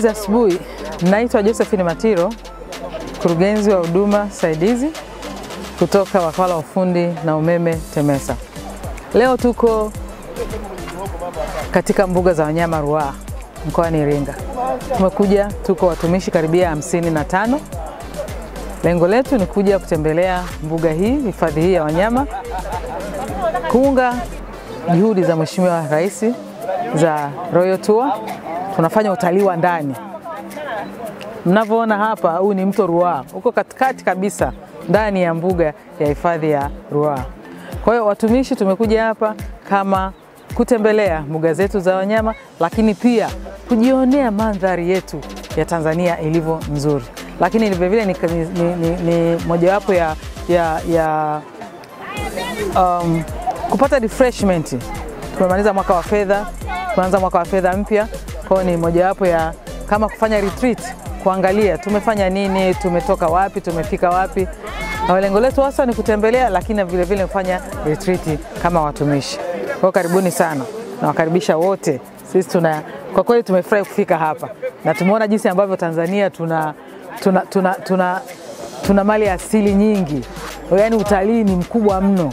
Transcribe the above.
za asubuhi. Naitwa Josephine Matiro, mkurugenzi wa huduma saidizi kutoka wakala wa ufundi na umeme TEMESA. Leo tuko katika mbuga za wanyama Ruaha mkoani Iringa. Tumekuja, tuko watumishi karibia hamsini na tano. Lengo letu ni kuja kutembelea mbuga hii, hifadhi hii ya wanyama, kuunga juhudi za Mheshimiwa Rais za Royal Tour. Tunafanya utalii wa ndani. Mnavyoona hapa, huu ni mto Ruaha, uko katikati kabisa ndani ya mbuga ya hifadhi ya Ruaha. Kwa hiyo watumishi tumekuja hapa kama kutembelea mbuga zetu za wanyama, lakini pia kujionea mandhari yetu ya Tanzania ilivyo nzuri, lakini vilevile ni, ni, ni, ni mojawapo ya, ya, ya um, kupata refreshment. Tumemaliza mwaka wa fedha, tunaanza mwaka wa fedha mpya, kwa hiyo ni mojawapo ya kama kufanya retreat, kuangalia tumefanya nini, tumetoka wapi, tumefika wapi, na lengo letu hasa ni kutembelea, lakini vile vile kufanya retreat kama watumishi. Kwa hiyo karibuni sana, nawakaribisha wote. Sisi tuna kwa kweli tumefurahi kufika hapa na tumeona jinsi ambavyo Tanzania tuna, tuna, tuna, tuna, tuna mali asili nyingi, yaani utalii ni mkubwa mno.